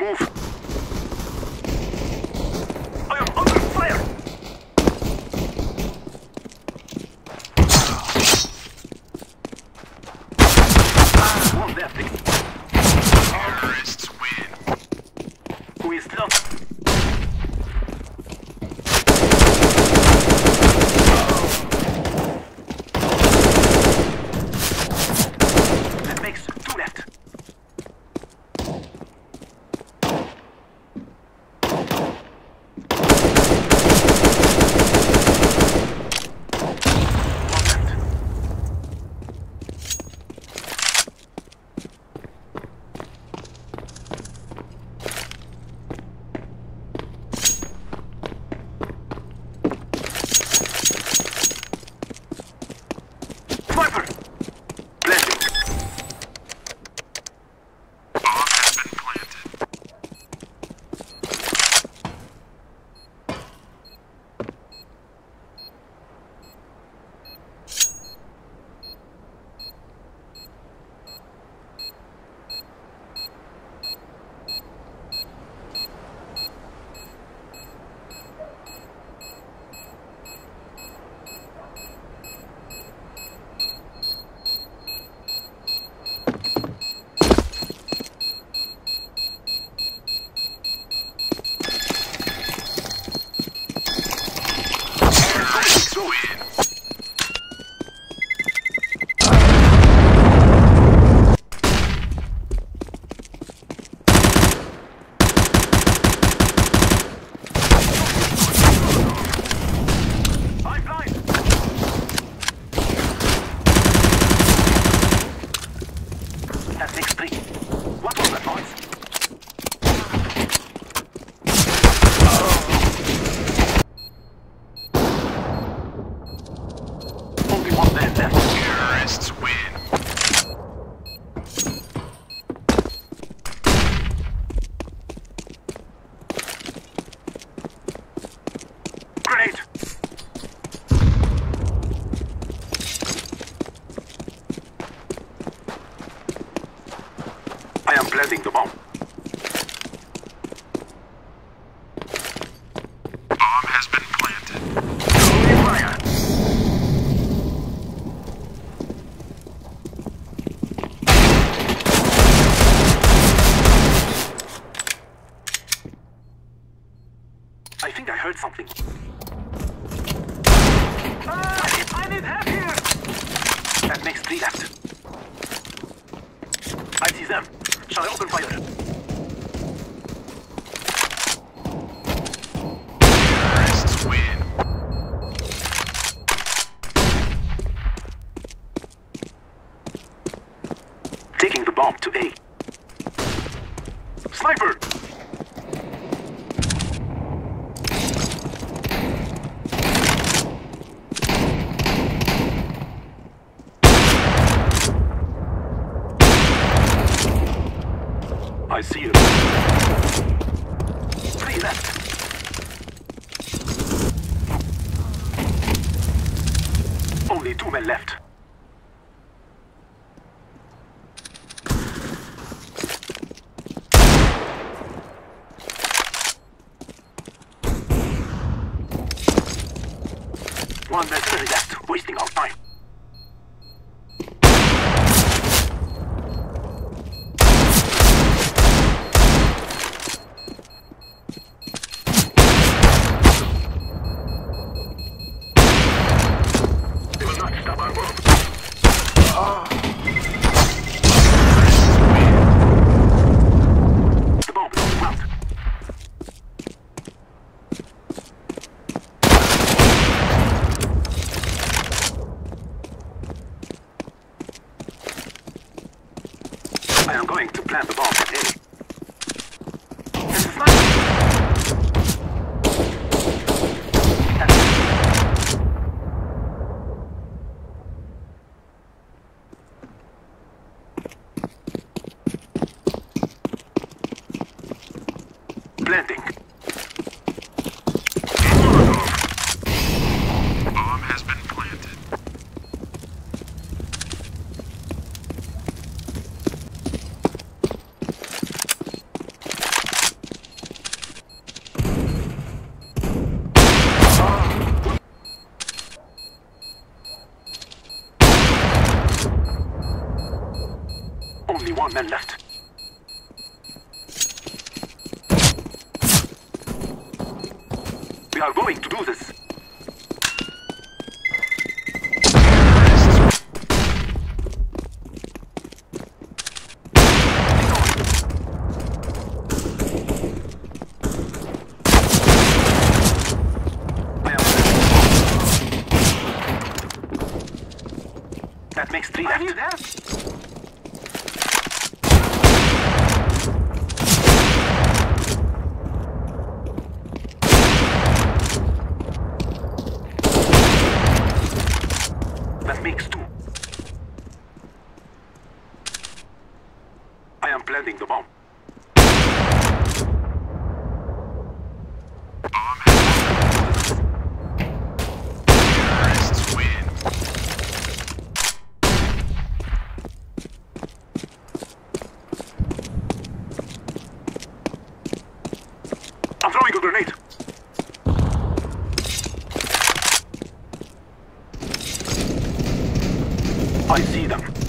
move. Next. am planting the bomb. bomb to A. Sniper! I see you. Three left. Only two men left. one that's silly left, wasting our time. I'm going to plant the bomb. at left. We are going to do this. That makes three left. That makes two. I am planting the bomb. I see them.